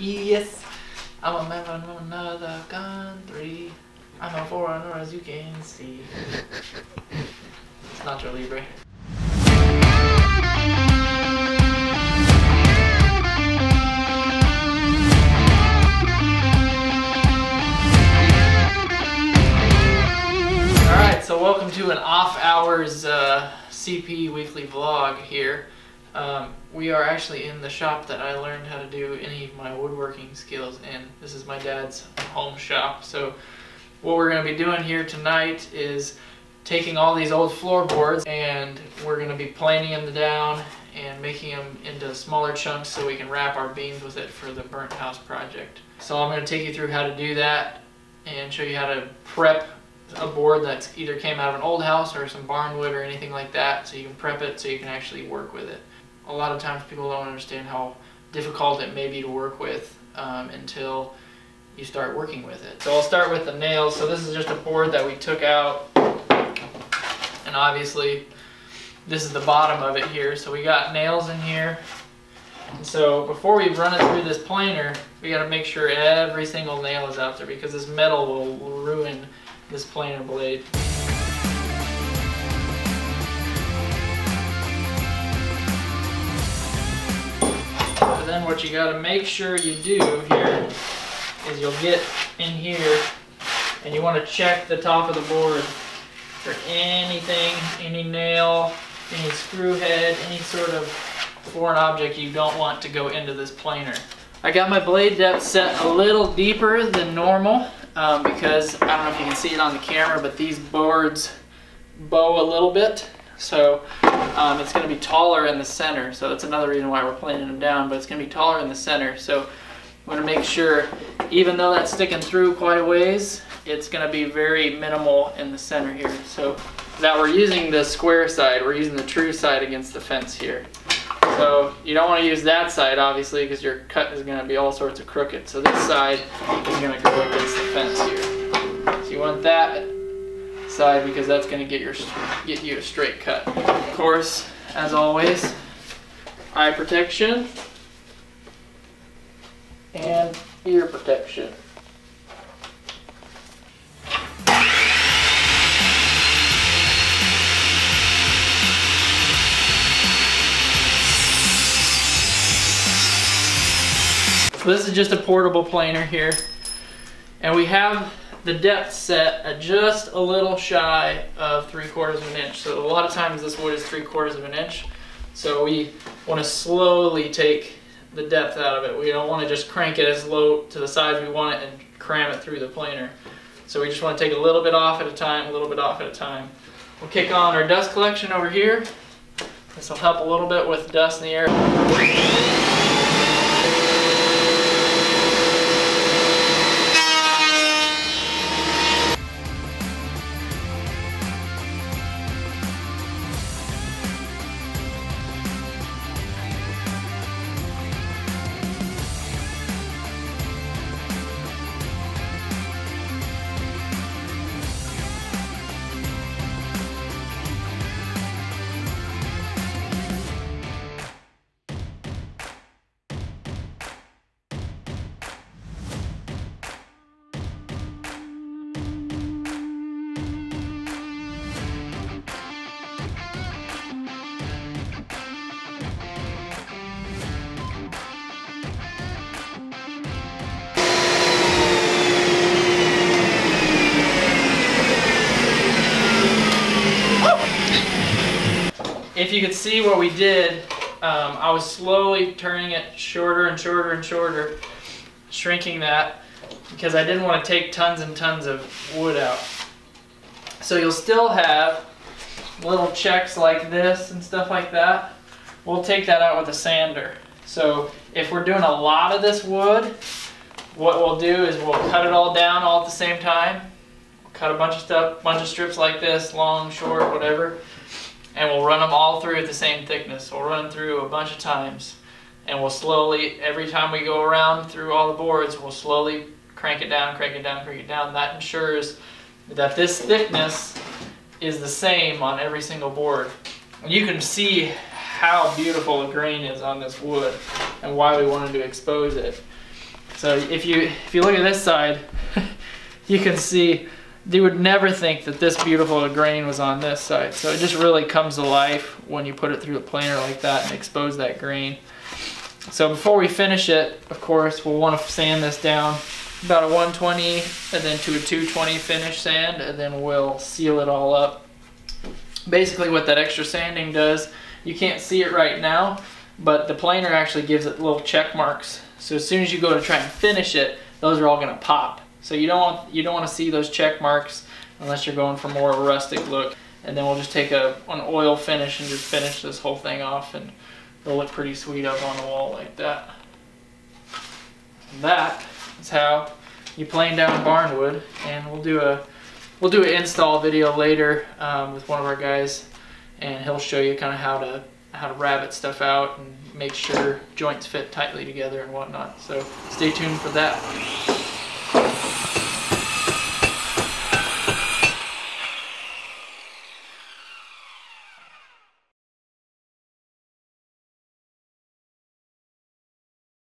Yes, I'm a man from another country. I'm a foreigner as you can see. It's not your Libre. Alright, so welcome to an off hours uh, CP weekly vlog here. Um, we are actually in the shop that I learned how to do any of my woodworking skills in. This is my dad's home shop. So what we're going to be doing here tonight is taking all these old floorboards and we're going to be planing them down and making them into smaller chunks so we can wrap our beams with it for the burnt house project. So I'm going to take you through how to do that and show you how to prep a board that's either came out of an old house or some barn wood or anything like that so you can prep it so you can actually work with it. A lot of times people don't understand how difficult it may be to work with um, until you start working with it. So I'll start with the nails. So this is just a board that we took out and obviously this is the bottom of it here. So we got nails in here. And so before we run it through this planer, we got to make sure every single nail is out there because this metal will ruin this planer blade. What you got to make sure you do here is you'll get in here and you want to check the top of the board for anything, any nail, any screw head, any sort of foreign object you don't want to go into this planer. I got my blade depth set a little deeper than normal um, because I don't know if you can see it on the camera, but these boards bow a little bit. So um, it's going to be taller in the center. So that's another reason why we're planing them down, but it's going to be taller in the center. So I'm going to make sure, even though that's sticking through quite a ways, it's going to be very minimal in the center here. So that we're using the square side, we're using the true side against the fence here. So you don't want to use that side obviously because your cut is going to be all sorts of crooked. So this side is going to go against the fence here. So you want that side because that's going to get your get you a straight cut. Of course, as always, eye protection and ear protection. So this is just a portable planer here. And we have the depth set at just a little shy of three quarters of an inch. So a lot of times this wood is three quarters of an inch. So we want to slowly take the depth out of it. We don't want to just crank it as low to the size we want it and cram it through the planer. So we just want to take a little bit off at a time, a little bit off at a time. We'll kick on our dust collection over here. This will help a little bit with dust in the air. If you could see what we did, um, I was slowly turning it shorter and shorter and shorter, shrinking that because I didn't want to take tons and tons of wood out. So you'll still have little checks like this and stuff like that. We'll take that out with a sander. So if we're doing a lot of this wood, what we'll do is we'll cut it all down all at the same time. cut a bunch of stuff, bunch of strips like this, long, short, whatever and we'll run them all through at the same thickness. We'll run them through a bunch of times and we'll slowly, every time we go around through all the boards, we'll slowly crank it down, crank it down, crank it down. That ensures that this thickness is the same on every single board. You can see how beautiful the grain is on this wood and why we wanted to expose it. So if you if you look at this side, you can see you would never think that this beautiful grain was on this side. So it just really comes to life when you put it through the planer like that and expose that grain. So before we finish it, of course, we'll want to sand this down about a 120 and then to a 220 finish sand and then we'll seal it all up. Basically what that extra sanding does, you can't see it right now, but the planer actually gives it little check marks. So as soon as you go to try and finish it, those are all going to pop. So you don't want, you don't want to see those check marks unless you're going for more of a rustic look. And then we'll just take a an oil finish and just finish this whole thing off and it'll look pretty sweet up on the wall like that. And that is how you plane down barnwood and we'll do a we'll do an install video later um, with one of our guys and he'll show you kind of how to how to rabbet stuff out and make sure joints fit tightly together and whatnot. So stay tuned for that.